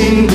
sin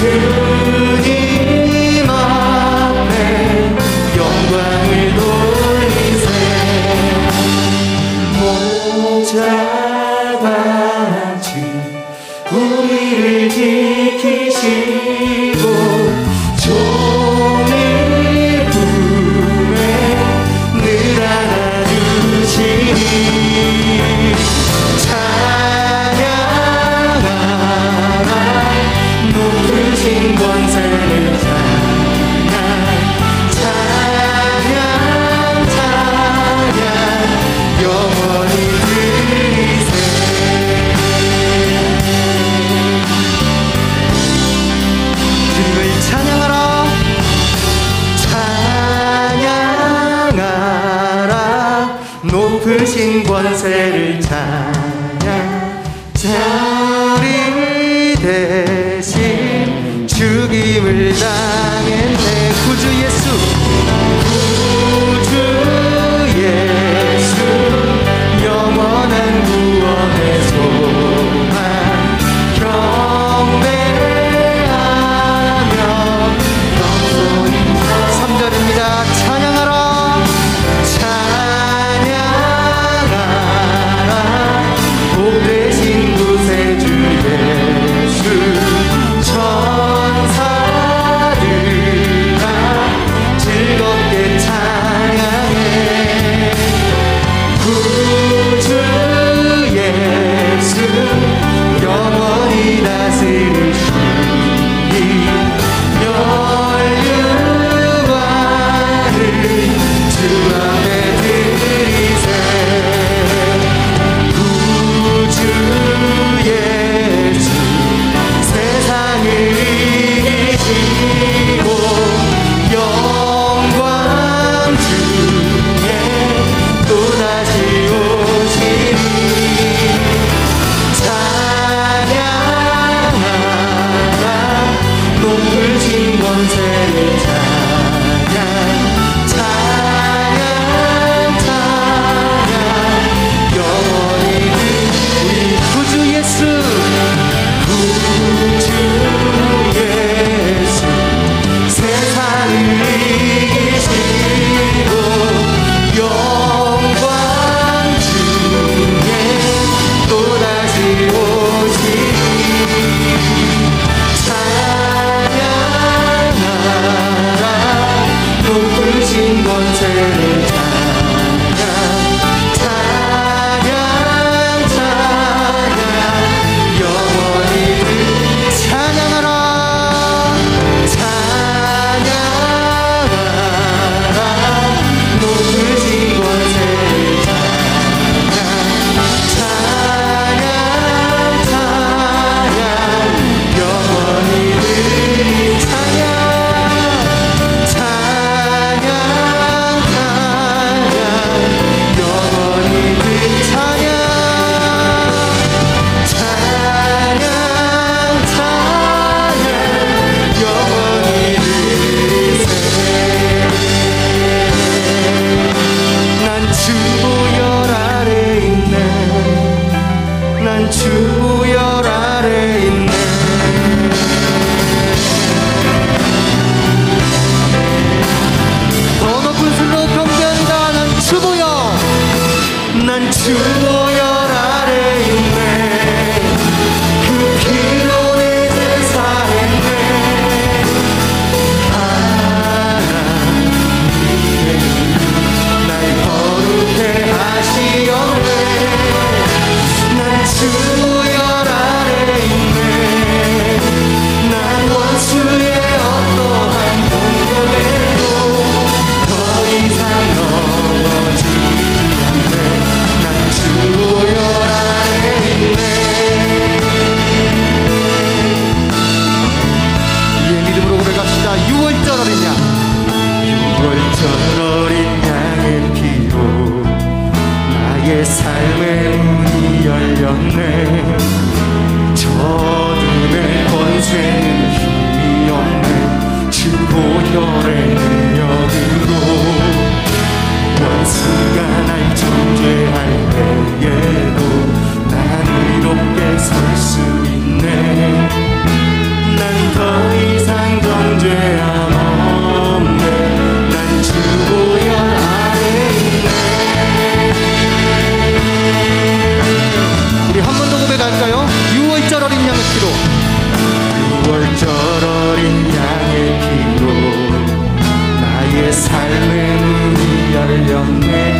to to 그 것으로 6월절 어린 양의 피로 나의 삶의 문이 열렸네.